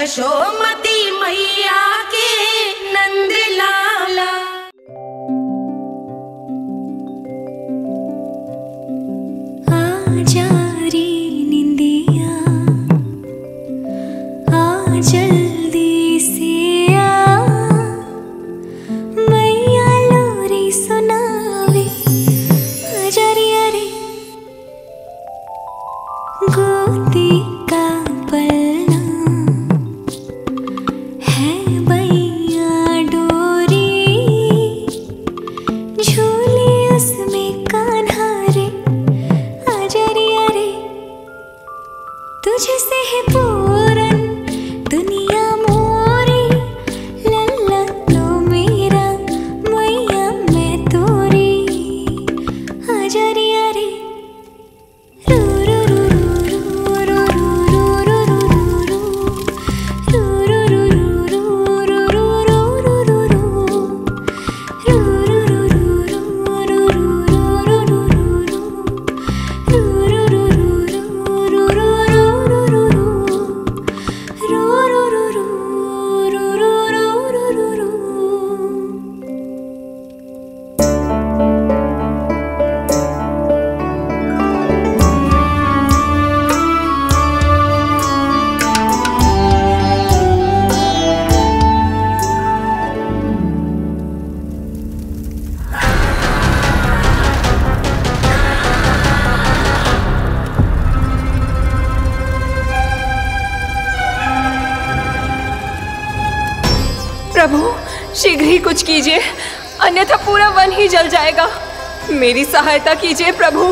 यशोमती मैया के नंद लाला मुझसे है जल जाएगा। मेरी सहायता कीजिए प्रभु।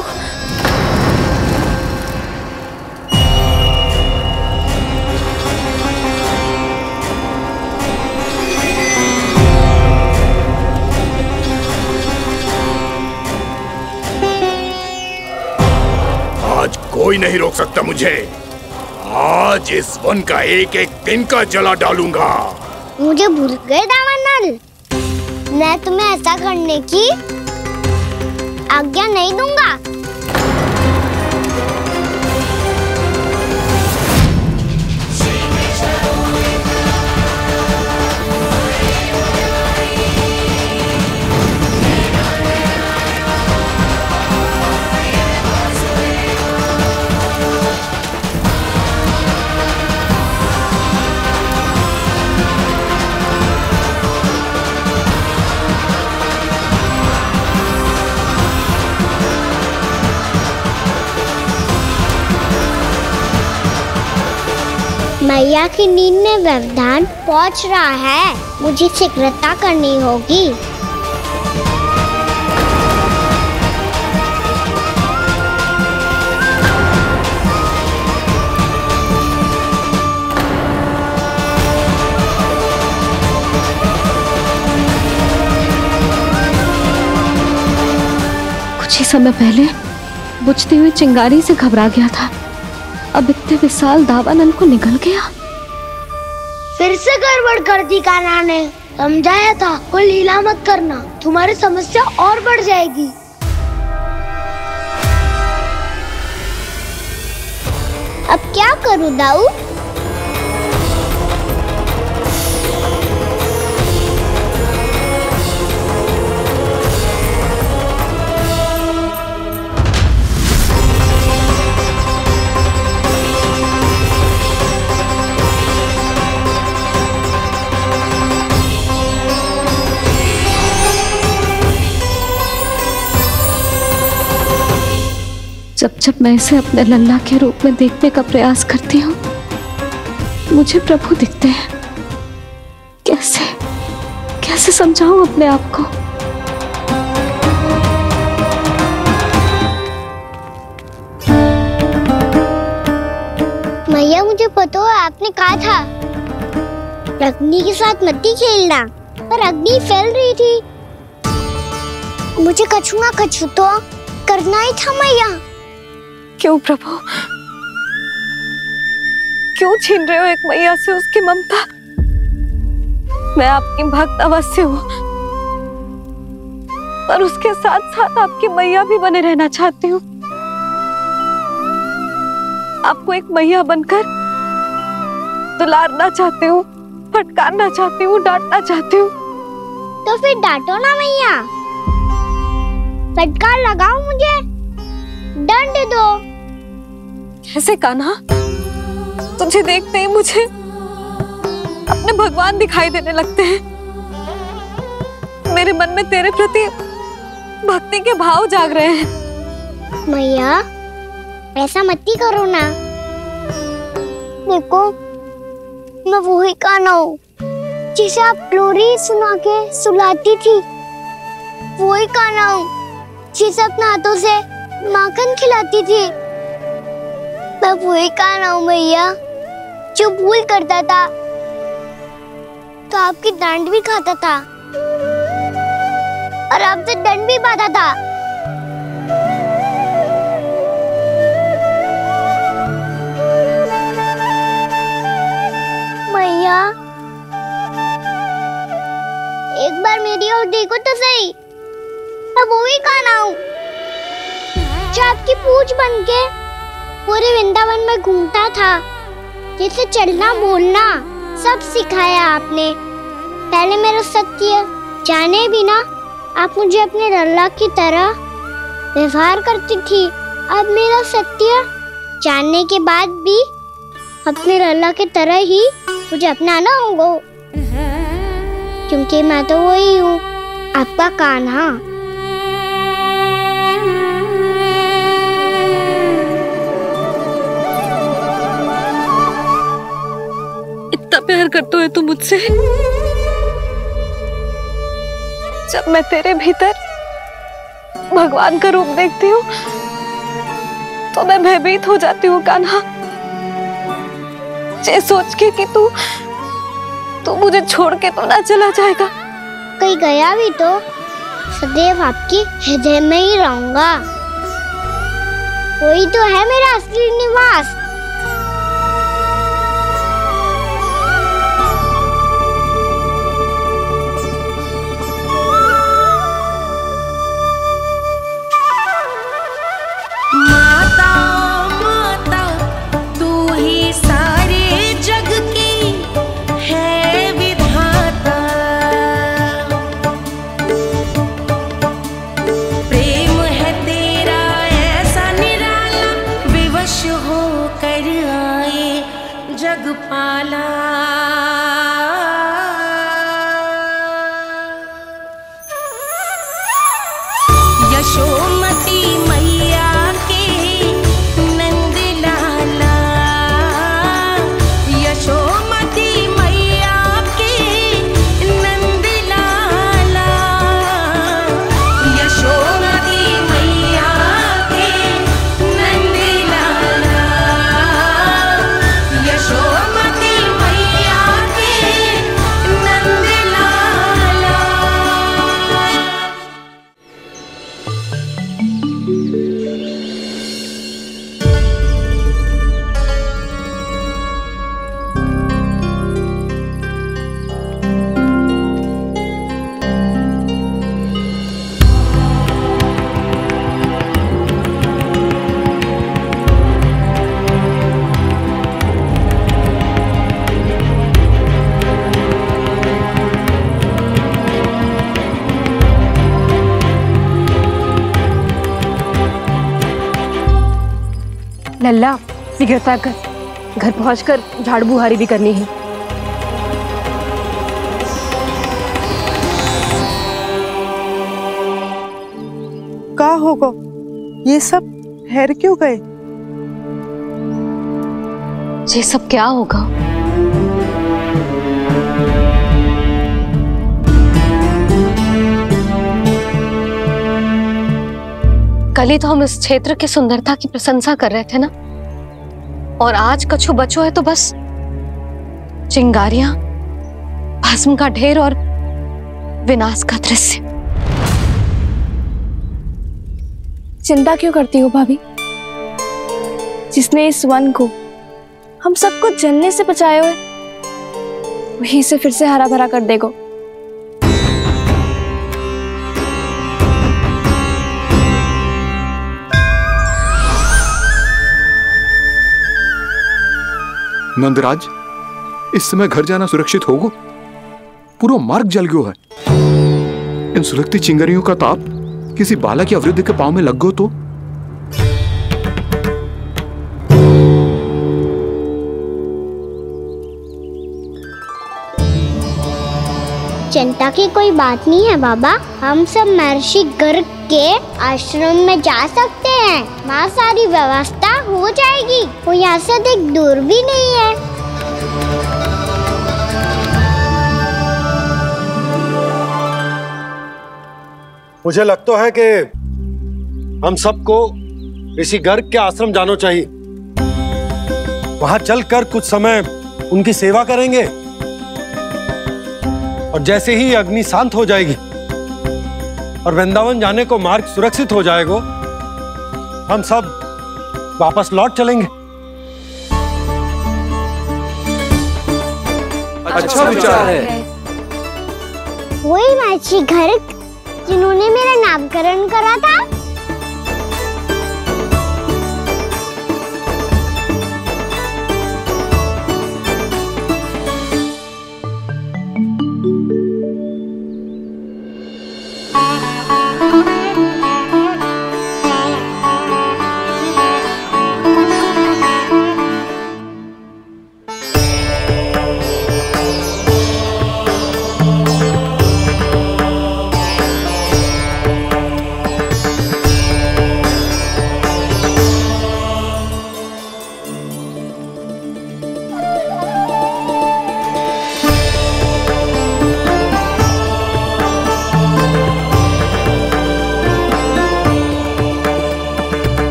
आज कोई नहीं रोक सकता मुझे। आज इस वन का एक एक दिन का जला डालूँगा। मुझे भूल गए दामनल मैं तुम्हें ऐसा करने की आज्ञा नहीं दूँगा। मैया की नींद में व्यवधान पहुँच रहा है। मुझे शीघ्रता करनी होगी। कुछ ही समय पहले बुझती हुई चिंगारी से घबरा गया था। अब इतने विशाल दावानल को निकल गया। फिर से गड़बड़ कर दी काना ने समझाया था, कोई लीला मत करना। तुम्हारी समस्या और बढ़ जाएगी। अब क्या करूँ, दाऊ? जब मैं इसे अपने लल्ला के रूप में देखने का प्रयास करती हूँ, मुझे प्रभु दिखते हैं। कैसे? कैसे समझाऊं अपने आप को? मैया, मुझे पता है, आपने कहा था अग्नि के साथ ही खेलना। पर अग्नि फैल रही थी। मुझे कछुआ कछु तो करना ही था मैया। क्यों प्रभु? क्यों छीन रहे हो एक मैया से उसकी ममता? मैं आपकी भक्त अवश्य हूँ। पर उसके साथ साथ आपकी मैया भी बने रहना चाहती हूँ। आपको एक मैया बनकर दुलारना चाहती हूँ, फटकारना चाहती हूँ, डांटना चाहती हूँ। तो फिर डांटो ना मैया। फटकार लगाओ मुझे। दंड दो। कैसे कान्हा तुझे देखते ही मुझे अपने भगवान दिखाई देने लगते हैं। मेरे मन में तेरे प्रति भक्ति के भाव जाग रहे हैं। मैया ऐसा मत ही करो ना। देखो, मैं वही काना हूँ, जिसे आप लोरी सुना के सुलाती थी। वही काना हूँ, जिसे अपने हाथों से माखन खिलाती थी। मैं वही काना हूँ मैया जो भूल करता था तो आपकी डांट भी खाता था। और आपसे दंड भी पाता था। एक बार मेरी ओर देखो तो सही। मैं वो ही काना हूँ। आपकी पूछ बन के पूरे वृंदावन में घूमता था। जिसे चलना, बोलना, सब सिखाया आपने। पहले मेरा सत्य जाने बिना आप मुझे अपने लल्ला की तरह व्यवहार करती थी। अब मेरा सत्य जानने के बाद भी अपने लल्ला की तरह ही मुझे अपनाना होगा। क्योंकि मैं तो वही हूँ, आपका कान्हा। प्यार करते है तू मुझसे? जब मैं तेरे भीतर भगवान का रूप देखती हूँ तो मैं भयभीत हो जाती हूँ, कान्हा। ये सोच के कि तू तू मुझे छोड़ के तो ना चला जाएगा। कहीं गया भी तो। सदैव आपके हृदय में ही रहूँगा। वही तो है मेरा असली निवास। लल्ला बिगड़ता कर घर। पहुंचकर झाड़ बुहारी भी करनी है। का होगा ये सब हैर क्यों गए? ये सब क्या होगा? कल ही तो हम इस क्षेत्र की सुंदरता की प्रशंसा कर रहे थे ना? और आज कछु बचो है तो बस चिंगारियाँ, भस्म का ढेर और विनाश का दृश्य। चिंता क्यों करती हो भाभी? जिसने इस वन को हम सबको जलने से बचाए हुए वही से फिर से हरा भरा कर देगो। नंदराज, इस समय घर जाना सुरक्षित होगो? पूरा मार्ग जल गयो है। इन सुलगती चिंगरियों का ताप किसी बालक या वृद्ध के पाँव में लग गयो तो? चिंता की कोई बात नहीं है बाबा। हम सब महर्षि गर्ग के आश्रम में जा सकते हैं। वहाँ सारी व्यवस्था हो जाएगी। वो यहाँ से अधिक दूर भी नहीं है। मुझे लगता है कि हम सबको ऋषि गर्ग के आश्रम जाना चाहिए। वहाँ चलकर कुछ समय उनकी सेवा करेंगे और जैसे ही अग्नि शांत हो जाएगी और वृंदावन जाने को मार्ग सुरक्षित हो जाएगा, हम सब वापस लौट चलेंगे। अच्छा विचार है। वही मैची घर जिन्होंने मेरा नामकरण करा था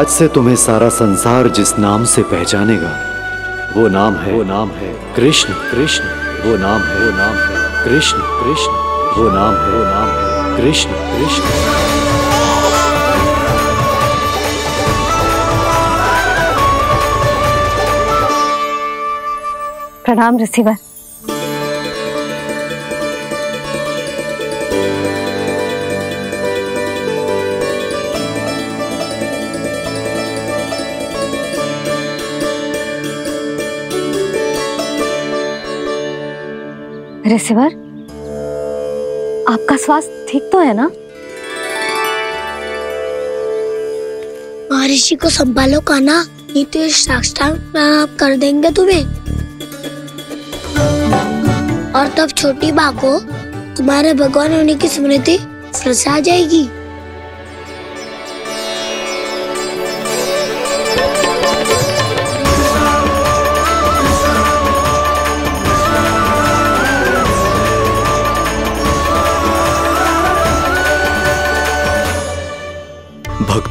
आज से तुम्हें सारा संसार जिस नाम से पहचानेगा वो नाम है वो नाम है कृष्ण। कृष्ण। वो नाम है वो नाम है कृष्ण। कृष्ण। वो नाम है वो नाम है कृष्ण। कृष्ण। प्रणाम रिसीवर। रिसीवर आपका स्वास्थ्य ठीक तो है ना? महर्षि को संभालो काना नहीं तो साक्षात कर देंगे तुम्हें। और तब छोटी बा को तुम्हारे भगवान होने की स्मृति फिर से आ जाएगी।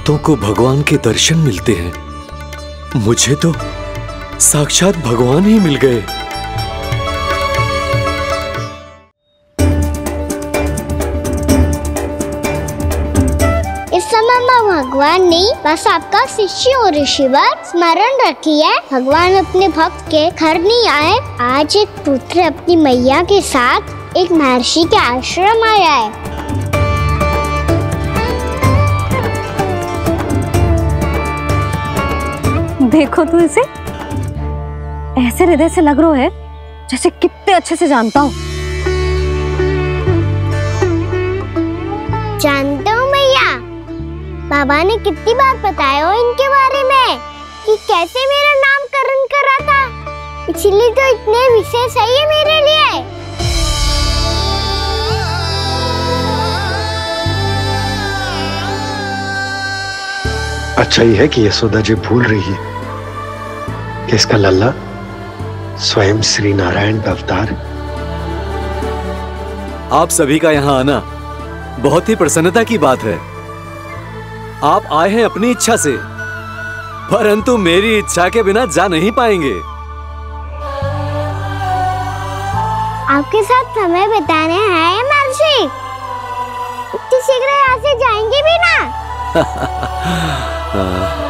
भक्तों को भगवान के दर्शन मिलते हैं। मुझे तो साक्षात भगवान ही मिल गए। इस समय भगवान ने बस आपका शिष्य और ऋषिवर स्मरण रखिए भगवान अपने भक्त के घर नहीं आए। आज एक पुत्र अपनी मैया के साथ एक महर्षि के आश्रम आया है। देखो तू इसे। ऐसे हृदय से लग रो है जैसे कितने अच्छे से जानता हूँ। जानता हो मैया। बाबा ने कितनी बार बताया हो इनके बारे में कि कैसे मेरा नामकरण करा था। इसीलिए तो इतने विशेष है ये मेरे लिए। अच्छा ही है कि यशोदा जी भूल रही है। कि इसका लल्ला? स्वयं श्री नारायण का अवतार। आप सभी का यहाँ आना बहुत ही प्रसन्नता की बात है। आप आए हैं अपनी इच्छा से परंतु मेरी इच्छा के बिना जा नहीं पाएँगे। आपके साथ समय बिताने आए हैं महर्षि शीघ्र यहाँ से जाएँगे भी ना?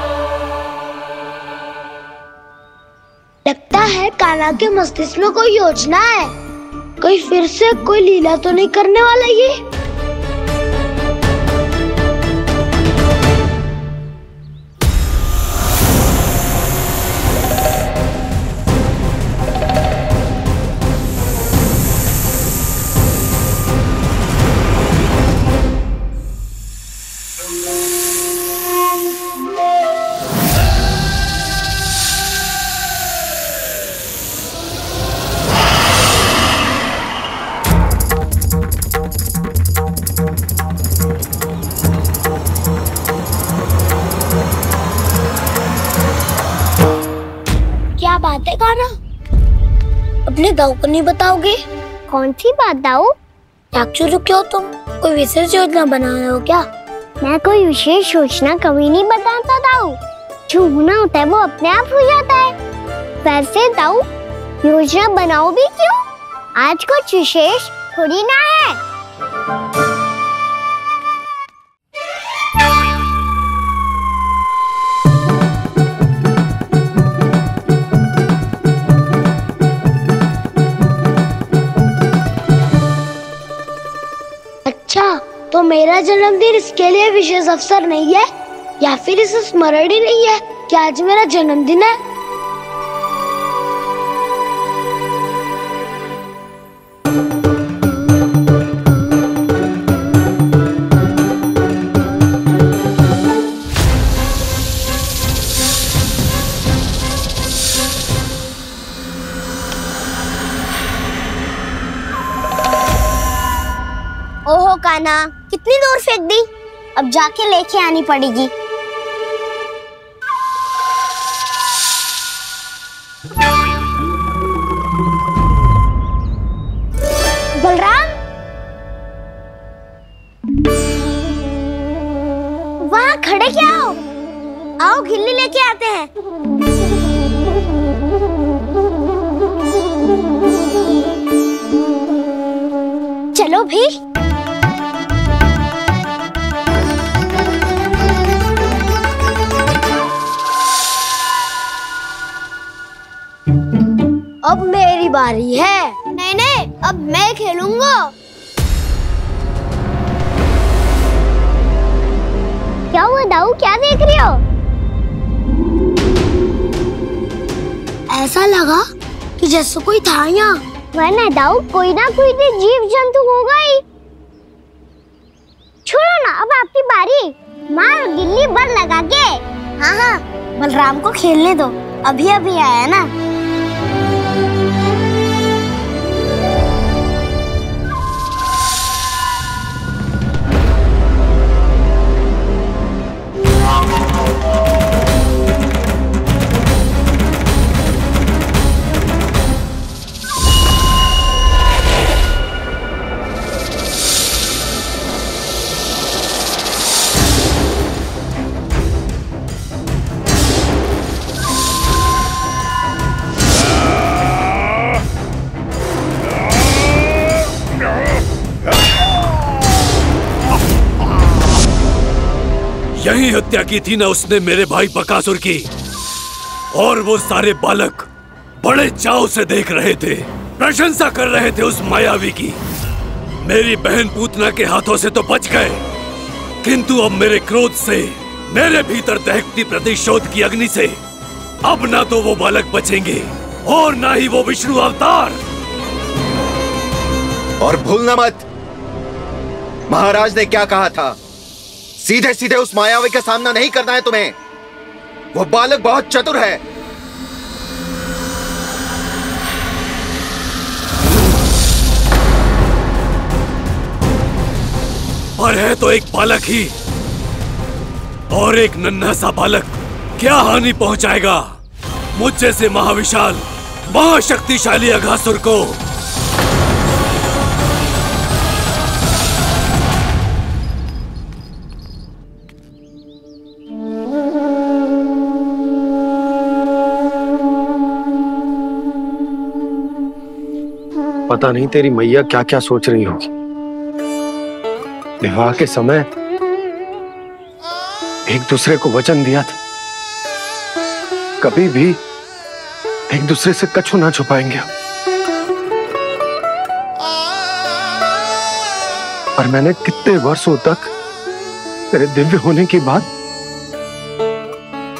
है काना के मस्तिष्क में कोई योजना है? कोई फिर से कोई लीला तो नहीं करने वाला ये? काना अपने दाऊ को नहीं बताओगे? कौन सी बात दाऊ? चाक्षु रुके हो तुम? कोई विशेष योजना बना रहे हो क्या? मैं कोई विशेष योजना कभी नहीं बताता दाऊ। जो होना होता है वो अपने आप हो जाता है। वैसे दाऊ योजना बनाओ भी क्यों? आज कुछ विशेष थोड़ी ना है। तो मेरा जन्मदिन इसके लिए विशेष अवसर नहीं है? या फिर इसे स्मरण ही नहीं है कि आज मेरा जन्मदिन है? ओहो काना कितनी दूर फेंक दी? अब जाके लेके आनी पड़ेगी। बलराम? वहाँ खड़े क्या हो? आओ गिल्ली लेके आते हैं। चलो भी अब मेरी बारी है। नहीं नहीं अब मैं खेलूँगा। क्या हुआ दाऊ? क्या देख रही हो? ऐसा लगा कि जैसे कोई था यहाँ। वरना दाऊ कोई ना कोई तो जीव जंतु होगा ही। छोड़ो ना अब आपकी बारी। मार गिल्ली बर लगा के। हाँ हाँ बलराम को खेलने दो। अभी अभी आया ना। यही हत्या की थी ना उसने मेरे भाई बकासुर की। और वो सारे बालक बड़े चाव से देख रहे थे, प्रशंसा कर रहे थे उस मायावी की। मेरी बहन पूतना के हाथों से तो बच गए, किंतु अब मेरे क्रोध से, मेरे भीतर दहकती प्रतिशोध की अग्नि से, अब ना तो वो बालक बचेंगे, और ना ही वो विष्णु अवतार। और भूलना मत। महाराज ने क्या कहा था? सीधे सीधे उस मायावी का सामना नहीं करना है तुम्हें। वो बालक बहुत चतुर है। पर है तो एक बालक ही। और एक नन्हा सा बालक क्या हानि पहुंचाएगा? मुझ जैसे महाविशाल, महाशक्तिशाली अघासुर को पता नहीं तेरी मैया क्या क्या सोच रही होगी। विवाह के समय एक दूसरे को वचन दिया था। कभी भी एक दूसरे से कछु ना छुपाएँगे पर मैंने कितने वर्षों तक तेरे दिव्य होने की बात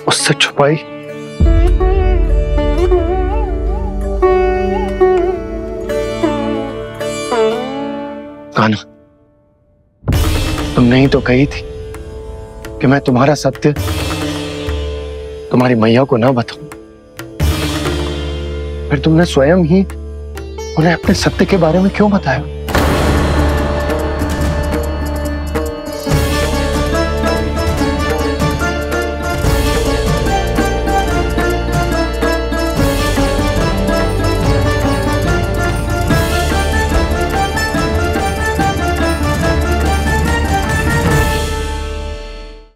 उससे छुपाई। काना तुमने ही तो कही थी कि मैं तुम्हारा सत्य तुम्हारी मैया को ना बताऊँ। फिर तुमने स्वयं ही उन्हें अपने सत्य के बारे में क्यों बताया?